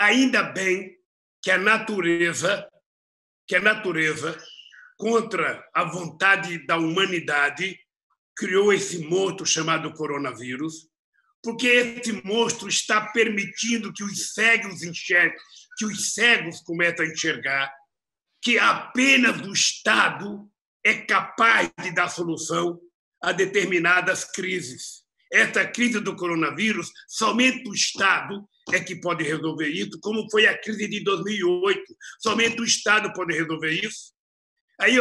Ainda bem que a natureza, que a natureza, contra a vontade da humanidade, criou esse monstro chamado coronavírus, porque esse monstro está permitindo que os cegos enxerguem, que os cegos começam a enxergar que apenas o Estado é capaz de dar solução a determinadas crises. Essa crise do coronavírus, somente o Estado é que pode resolver isso, como foi a crise de 2008. Somente o Estado pode resolver isso. Aí